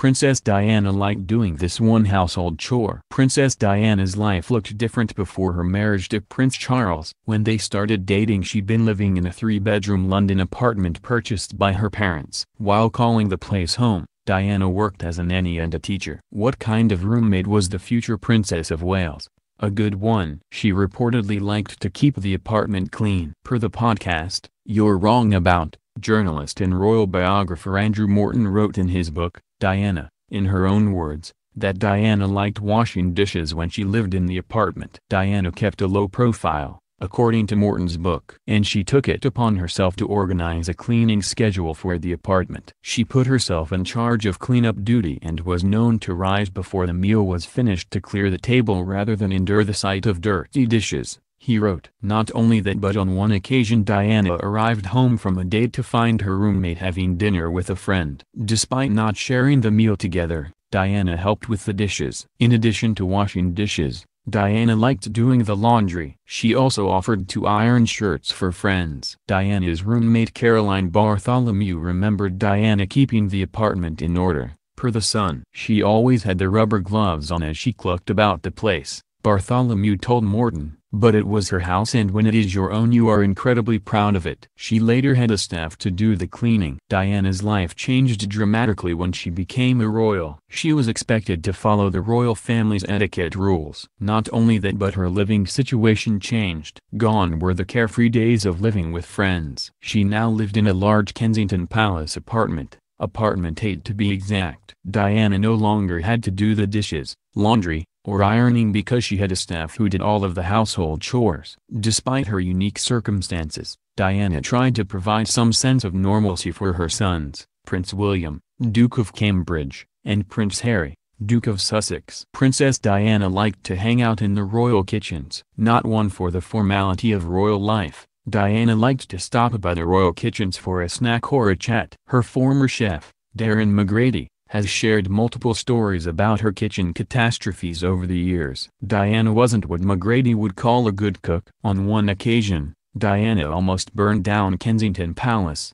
Princess Diana liked doing this one household chore. Princess Diana's life looked different before her marriage to Prince Charles. When they started dating she'd been living in a three-bedroom London apartment purchased by her parents. While calling the place home, Diana worked as a nanny and a teacher. What kind of roommate was the future Princess of Wales? A good one. She reportedly liked to keep the apartment clean. Per the podcast, You're Wrong About, journalist and royal biographer Andrew Morton wrote in his book, Diana, in her own words, that Diana liked washing dishes when she lived in the apartment. Diana kept a low profile, according to Morton's book. And she took it upon herself to organize a cleaning schedule for the apartment. She put herself in charge of cleanup duty and was known to rise before the meal was finished to clear the table rather than endure the sight of dirty dishes. He wrote. Not only that but on one occasion Diana arrived home from a date to find her roommate having dinner with a friend. Despite not sharing the meal together, Diana helped with the dishes. In addition to washing dishes, Diana liked doing the laundry. She also offered to iron shirts for friends. Diana's roommate Caroline Bartholomew remembered Diana keeping the apartment in order. Per the Sun. She always had the rubber gloves on as she clucked about the place, Bartholomew told Morton, but it was her house and when it is your own you are incredibly proud of it. She later had a staff to do the cleaning. Diana's life changed dramatically when she became a royal. She was expected to follow the royal family's etiquette rules. Not only that but her living situation changed. Gone were the carefree days of living with friends. She now lived in a large Kensington Palace apartment, apartment 8 to be exact. Diana no longer had to do the dishes, laundry, or ironing because she had a staff who did all of the household chores. Despite her unique circumstances, Diana tried to provide some sense of normalcy for her sons, Prince William, Duke of Cambridge, and Prince Harry, Duke of Sussex. Princess Diana liked to hang out in the royal kitchens. Not one for the formality of royal life, Diana liked to stop by the royal kitchens for a snack or a chat. Her former chef, Darren McGrady, has shared multiple stories about her kitchen catastrophes over the years. Diana wasn't what McGrady would call a good cook. On one occasion, Diana almost burned down Kensington Palace,